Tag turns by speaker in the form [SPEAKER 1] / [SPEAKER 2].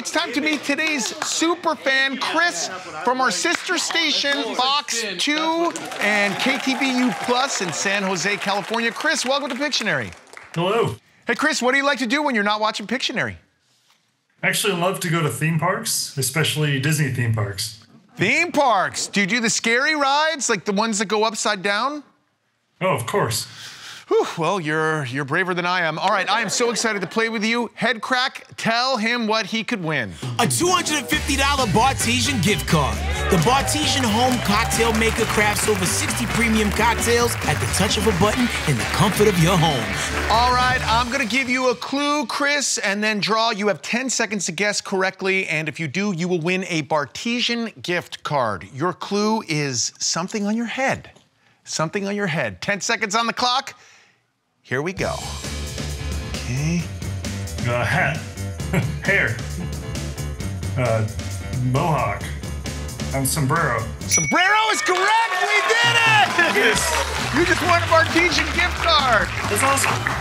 [SPEAKER 1] It's time to meet today's super fan, Chris, from our sister station, Fox 2 and KTVU Plus in San Jose, California. Chris, welcome to Pictionary.
[SPEAKER 2] Hello.
[SPEAKER 1] Hey, Chris, what do you like to do when you're not watching Pictionary?
[SPEAKER 2] I actually, I love to go to theme parks, especially Disney theme parks.
[SPEAKER 1] Theme parks. Do you do the scary rides, like the ones that go upside down?
[SPEAKER 2] Oh, of course.
[SPEAKER 1] Whew, well, you're you're braver than I am. All right, I am so excited to play with you. Head crack, tell him what he could win.
[SPEAKER 3] A $250 Bartesian gift card. The Bartesian home cocktail maker crafts over 60 premium cocktails at the touch of a button in the comfort of your home.
[SPEAKER 1] All right, I'm gonna give you a clue, Chris, and then draw. You have 10 seconds to guess correctly, and if you do, you will win a Bartesian gift card. Your clue is something on your head. Something on your head. 10 seconds on the clock. Here we go. Okay.
[SPEAKER 2] Uh, hat, hair, uh, mohawk, and sombrero.
[SPEAKER 1] Sombrero is correct. We did it!
[SPEAKER 2] Yes,
[SPEAKER 1] You just won a Bartesian gift card.
[SPEAKER 2] that's awesome.